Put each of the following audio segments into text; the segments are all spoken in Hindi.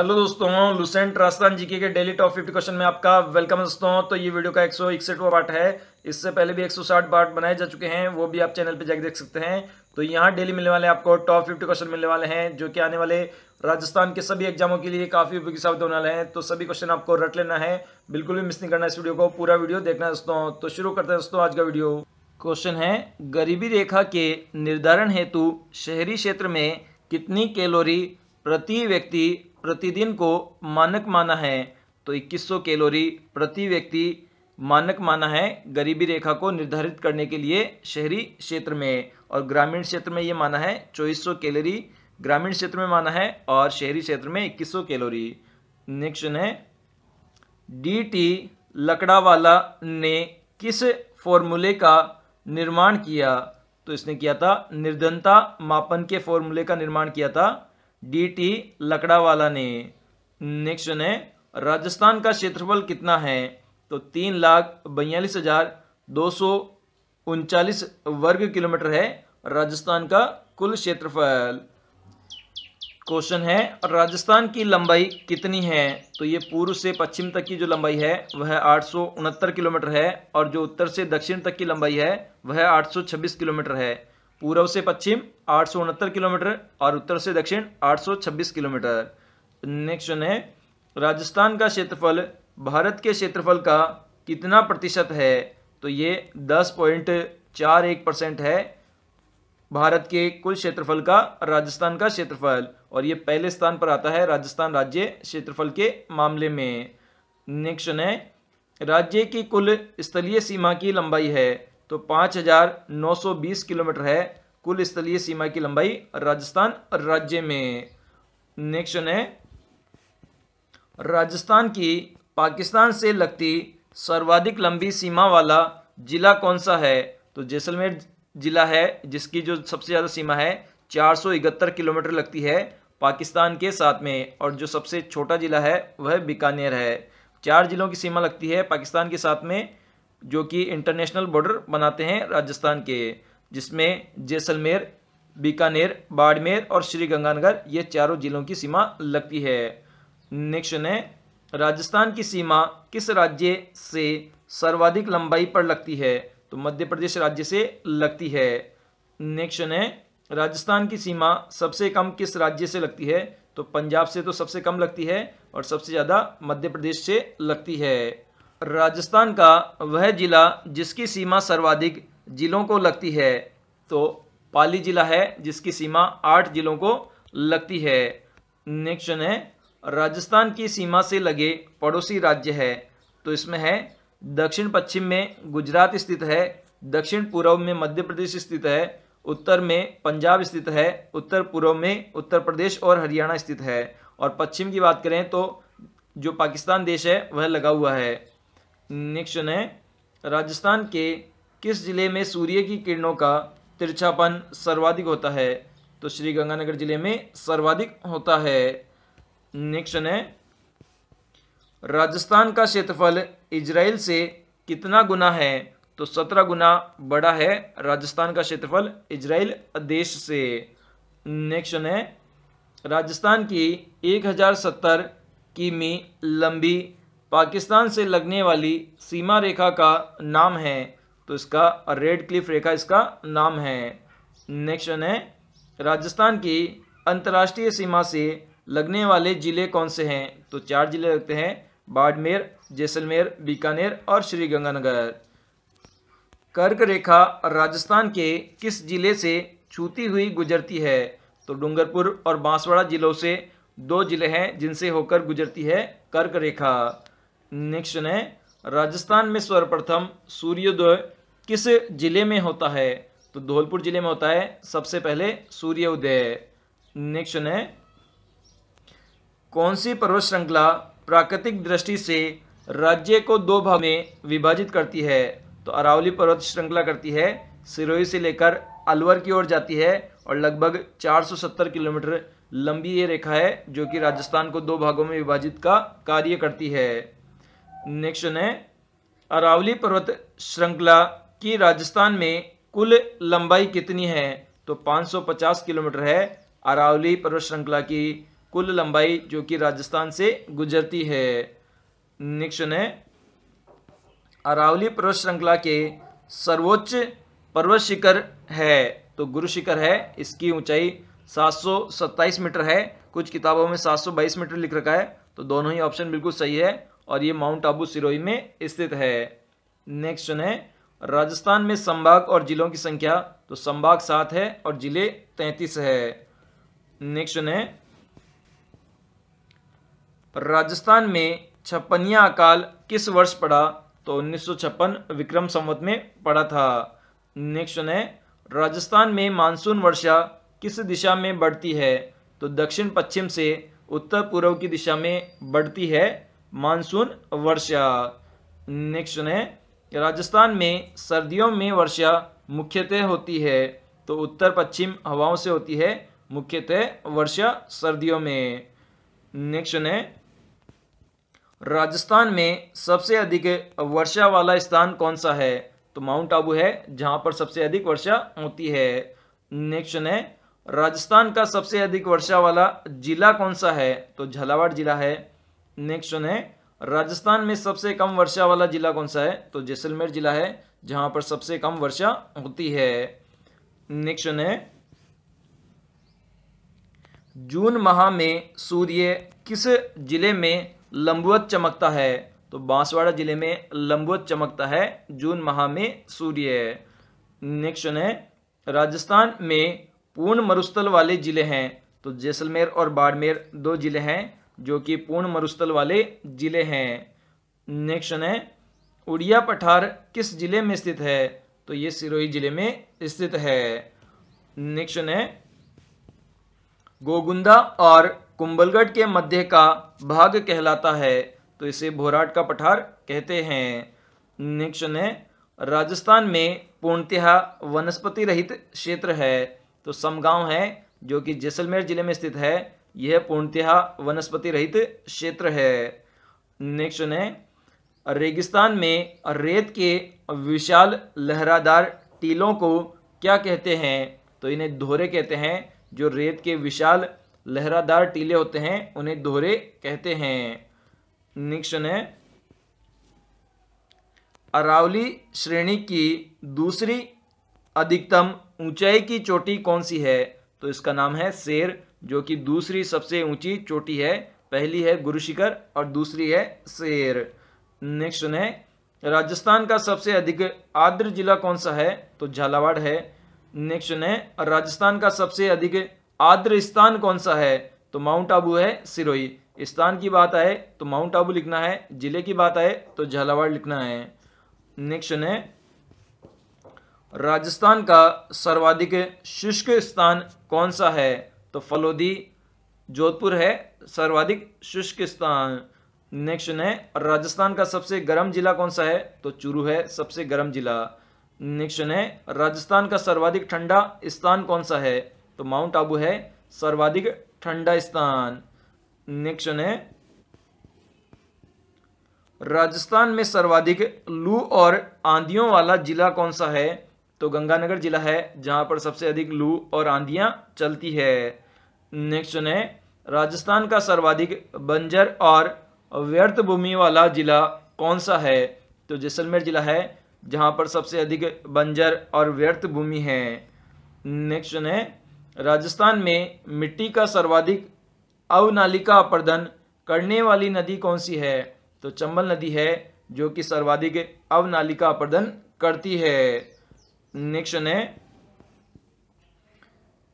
हेलो दोस्तों लुसेंट राजस्थान जीके के डेली टॉप 50 क्वेश्चन में आपका वेलकम दोस्तों। तो ये वीडियो का एक सौ पार्ट है। इससे पहले भी 160 पार्ट बनाए जा चुके हैं, वो भी आप चैनल पे जाकर देख सकते हैं। तो यहाँ डेली मिलने वाले आपको टॉप 50 क्वेश्चन मिलने वाले हैं, जो कि आने वाले राजस्थान के सभी एग्जामों के लिए काफ़ी उपयोगी साबित होने वाले हैं। तो सभी क्वेश्चन आपको रट लेना है, बिल्कुल भी मिस नहीं करना इस वीडियो को, पूरा वीडियो देखना दोस्तों। तो शुरू करते हैं दोस्तों आज का वीडियो क्वेश्चन है, गरीबी रेखा के निर्धारण हेतु शहरी क्षेत्र में कितनी कैलोरी प्रति व्यक्ति प्रतिदिन को मानक माना है तो 2100 कैलोरी प्रति व्यक्ति मानक माना है गरीबी रेखा को निर्धारित करने के लिए शहरी क्षेत्र में, और ग्रामीण क्षेत्र में ये माना है 2400 कैलोरी, ग्रामीण क्षेत्र में माना है, और शहरी क्षेत्र में 2100 कैलोरी। नेक्स्ट है डी टी लकड़ावाला ने किस फॉर्मूले का निर्माण किया? तो इसने किया था निर्धनता मापन के फॉर्मूले का निर्माण किया था। डी टी लकड़ावाला ने। नेक्स्ट है राजस्थान का क्षेत्रफल कितना है? तो तीन लाख बयालीस हज़ार दो सौ उनचालीस वर्ग किलोमीटर है राजस्थान का कुल क्षेत्रफल। क्वेश्चन है, राजस्थान की लंबाई कितनी है? तो ये पूर्व से पश्चिम तक की जो लंबाई है, वह आठ सौ उनहत्तर किलोमीटर है और जो उत्तर से दक्षिण तक की लंबाई है, वह 826 किलोमीटर है। पूर्व से पश्चिम, आठ सौ उनहत्तर किलोमीटर और उत्तर से दक्षिण 826 किलोमीटर। नेक्स्ट है, राजस्थान का क्षेत्रफल, भारत के क्षेत्रफल का कितना प्रतिशत है? तो ये दस पॉइंट चार एक परसेंट है भारत के कुल क्षेत्रफल का, राजस्थान का क्षेत्रफल। और ये पहले स्थान पर आता है राजस्थान राज्य क्षेत्रफल के मामले में। नेक्स्ट है, राज्य की कुल स्थलीय सीमा की लंबाई है। तो 5,920 किलोमीटर है कुल स्थलीय सीमा की लंबाई राजस्थान राज्य में। नेक्स्ट क्वेश्चन है राजस्थान की पाकिस्तान से लगती सर्वाधिक लंबी सीमा वाला जिला कौन सा है? तो जैसलमेर जिला है जिसकी जो सबसे ज़्यादा सीमा है चार सौ इकहत्तर किलोमीटर लगती है पाकिस्तान के साथ में और जो सबसे छोटा जिला है वह बीकानेर है। चार जिलों की सीमा लगती है पाकिस्तान के साथ में जो कि इंटरनेशनल बॉर्डर बनाते हैं राजस्थान के, जिसमें जैसलमेर, बीकानेर, बाड़मेर और श्री गंगानगर ये चारों जिलों की सीमा लगती है। नेक्स्ट है, राजस्थान की सीमा किस राज्य से सर्वाधिक लंबाई पर लगती है? तो मध्य प्रदेश राज्य से लगती है। नेक्स्ट है, राजस्थान की सीमा सबसे कम किस राज्य से लगती है? तो पंजाब से तो सबसे कम लगती है और सबसे ज़्यादा मध्य प्रदेश से लगती है। राजस्थान का वह जिला जिसकी सीमा सर्वाधिक जिलों को लगती है तो पाली जिला है जिसकी सीमा आठ जिलों को लगती है। नेक्स्ट है राजस्थान की सीमा से लगे पड़ोसी राज्य है तो इसमें है दक्षिण पश्चिम में गुजरात स्थित है, दक्षिण पूर्व में मध्य प्रदेश स्थित है, उत्तर में पंजाब स्थित है, उत्तर पूर्व में उत्तर प्रदेश और हरियाणा स्थित है। और पश्चिम की बात करें तो जो पाकिस्तान देश है, वह लगा हुआ है। नेक्स्ट क्वेश्चन है। राजस्थान के किस ज़िले में सूर्य की किरणों का तिरछापन सर्वाधिक होता है? तो श्री गंगानगर ज़िले में सर्वाधिक होता है। नेक्स्ट क्वेश्चन है। राजस्थान का क्षेत्रफल इजराइल से कितना गुना है? तो सत्रह गुना बड़ा है राजस्थान का क्षेत्रफल इजराइल देश से। नेक्स्ट क्वेश्चन है। राजस्थान की एक हज़ार सत्तर किमी लंबी पाकिस्तान से लगने वाली सीमा रेखा का नाम है तो इसका रेड क्लिफ रेखा इसका नाम है। नेक्स्ट है, राजस्थान की अंतर्राष्ट्रीय सीमा से लगने वाले ज़िले कौन से हैं? तो चार ज़िले लगते हैं, बाड़मेर, जैसलमेर, बीकानेर और श्री गंगानगर कर्क रेखा राजस्थान के किस ज़िले से छूती हुई गुजरती है? तो डूंगरपुर और बांसवाड़ा जिलों से दो ज़िले हैं जिनसे होकर गुजरती है कर्क रेखा। नेक्स्ट है, राजस्थान में सर्वप्रथम सूर्योदय किस ज़िले में होता है? तो धौलपुर ज़िले में होता है, सबसे पहले सूर्योदय। नेक्स्ट है, कौन सी पर्वत श्रृंखला प्राकृतिक दृष्टि से राज्य को दो भाग में विभाजित करती है? तो अरावली पर्वत श्रृंखला करती है, सिरोही से लेकर अलवर की ओर जाती है और लगभग 470 किलोमीटर लंबी ये रेखा है, जो कि राजस्थान को दो भागों में विभाजित का कार्य करती है। नेक्स्ट है। अरावली पर्वत श्रृंखला की राजस्थान में कुल लंबाई कितनी है? तो 550 किलोमीटर है। अरावली पर्वत श्रृंखला की कुल लंबाई जो कि राजस्थान से गुजरती है। नेक्स्ट है। अरावली पर्वत श्रृंखला के सर्वोच्च पर्वत शिखर है। तो गुरु शिखर है। इसकी ऊंचाई 727 मीटर है। कुछ किताबों में 722 मीटर लिख रखा है। तो दोनों ही ऑप्शन बिल्कुल सही है। और ये माउंट आबू सिरोही में स्थित है। नेक्स्ट है, राजस्थान में संभाग और जिलों की संख्या तो संभाग सात है और ज़िले तैतीस है। नेक्स्ट है, राजस्थान में छप्पनिया अकाल किस वर्ष पड़ा? तो उन्नीस सौ छप्पन विक्रम संवत में पड़ा था। नेक्स्ट है, राजस्थान में मानसून वर्षा किस दिशा में बढ़ती है? तो दक्षिण पश्चिम से उत्तर पूर्व की दिशा में बढ़ती है। मानसून वर्षा। नेक्स्ट है राजस्थान में सर्दियों में वर्षा मुख्यतः होती है तो उत्तर पश्चिम हवाओं से होती है, मुख्यतः वर्षा सर्दियों में। नेक्स्ट है राजस्थान में सबसे अधिक वर्षा वाला स्थान कौन सा है? तो माउंट आबू है, जहाँ पर सबसे अधिक वर्षा होती है। नेक्स्ट है राजस्थान का सबसे अधिक वर्षा वाला जिला कौन सा है? तो झालावाड़ जिला है। नेक्स्ट है, राजस्थान में सबसे कम वर्षा वाला जिला कौन सा है? तो जैसलमेर जिला है, जहाँ पर सबसे कम वर्षा होती है। नेक्स्ट है, जून माह में सूर्य किस ज़िले में लंबवत चमकता है? तो बांसवाड़ा ज़िले में लंबवत चमकता है, जून माह में सूर्य। नेक्स्ट है, राजस्थान में पूर्ण मरुस्थल वाले ज़िले हैं तो जैसलमेर और बाड़मेर दो ज़िले हैं। जो कि पूर्ण मरुस्थल वाले ज़िले हैं। नेक्स्ट है, उड़िया पठार किस ज़िले में स्थित है? तो ये सिरोही ज़िले में स्थित है। नेक्स्ट है, गोगुंदा और कुंभलगढ़ के मध्य का भाग कहलाता है तो इसे भोराट का पठार कहते हैं। नेक्स्ट है, राजस्थान में पूर्णतः वनस्पति रहित क्षेत्र है तो समगांव है, जो कि जैसलमेर ज़िले में स्थित है। यह पूर्णतः वनस्पति रहित क्षेत्र है। नेक्स्ट है रेगिस्तान में रेत के विशाल लहरादार टीलों को क्या कहते हैं? तो इन्हें दोहरे कहते हैं। जो रेत के विशाल लहरादार टीले होते हैं, उन्हें दोहरे कहते हैं। नेक्स्ट है अरावली श्रेणी की दूसरी अधिकतम ऊंचाई की चोटी कौन सी है? तो इसका नाम है शेर। जो कि दूसरी सबसे ऊँची चोटी है। पहली है गुरुशिखर और दूसरी है शेर। नेक्स्ट है, राजस्थान का सबसे अधिक आर्द्र जिला कौन सा है? तो झालावाड़ है। नेक्स्ट है, राजस्थान का सबसे अधिक आर्द्र स्थान कौन सा है? तो माउंट आबू है सिरोही। स्थान की बात आए तो माउंट आबू लिखना है, ज़िले की बात आए तो झालावाड़ लिखना है। नेक्स्ट है, राजस्थान का सर्वाधिक शुष्क स्थान कौन सा है? तो फलोदी जोधपुर है, सर्वाधिक शुष्क स्थान। नेक्स्ट है, राजस्थान का सबसे गर्म जिला कौन सा है? तो चूरू है, सबसे गर्म जिला। नेक्स्ट है, राजस्थान का सर्वाधिक ठंडा स्थान कौन सा है? तो माउंट आबू है, सर्वाधिक ठंडा स्थान। नेक्स्ट है, राजस्थान में सर्वाधिक लू और आंधियों वाला जिला कौन सा है? तो गंगानगर जिला है, जहाँ पर सबसे अधिक लू और आंधियाँ चलती है। नेक्स्ट है। राजस्थान का सर्वाधिक बंजर और व्यर्थ भूमि वाला जिला कौन सा है? तो जैसलमेर जिला है, जहाँ पर सबसे अधिक बंजर और व्यर्थ भूमि है। नेक्स्ट है। राजस्थान में मिट्टी का सर्वाधिक अवनालिका अपर्दन करने वाली नदी कौन सी है? तो चंबल नदी है, जो कि सर्वाधिक अवनालिका अपर्दन करती है। नेक्स्ट है,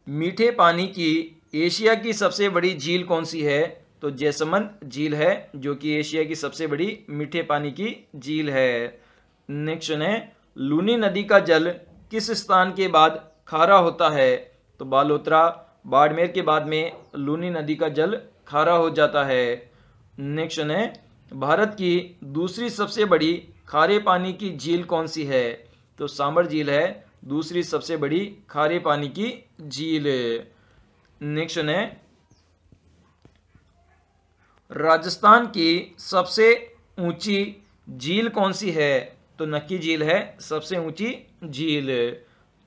मीठे पानी की एशिया की सबसे बड़ी झील कौन सी है? तो जैसमंद झील है, जो कि एशिया की सबसे बड़ी मीठे पानी की झील है। नेक्स्ट है, लूनी नदी का जल किस स्थान के बाद खारा होता है? तो बालोतरा, बाड़मेर के बाद में लूनी नदी का जल खारा हो जाता है। नेक्स्ट है, भारत की दूसरी सबसे बड़ी खारे पानी की झील कौन सी है? तो सांबर झील है, दूसरी सबसे बड़ी खारे पानी की झील। नेक्स्ट है, राजस्थान की सबसे ऊँची झील कौन सी है? तो नक्की झील है सबसे ऊँची झील।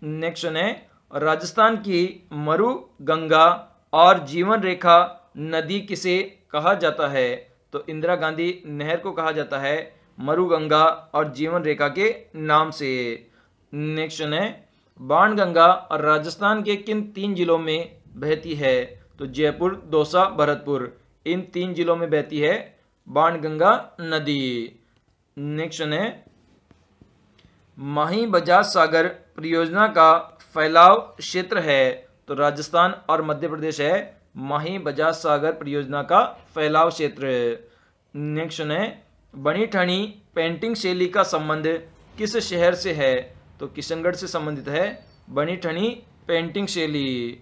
नेक्स्ट है, राजस्थान की मरु गंगा और जीवन रेखा नदी किसे कहा जाता है? तो इंदिरा गांधी नहर को कहा जाता है। मरुगंगा और जीवन रेखा के नाम से। नेक्स्ट है बाण गंगा और राजस्थान के किन तीन जिलों में बहती है? तो जयपुर, दौसा, भरतपुर, इन तीन जिलों में बहती है बाण गंगा नदी। नेक्स्ट है माही बजाज सागर परियोजना का फैलाव क्षेत्र है तो राजस्थान और मध्य प्रदेश है माही बजाज सागर परियोजना का फैलाव क्षेत्र। नेक्स्ट है बनी ठनी पेंटिंग शैली का संबंध किस शहर से है? तो किशनगढ़ से संबंधित है बनी ठनी पेंटिंग शैली।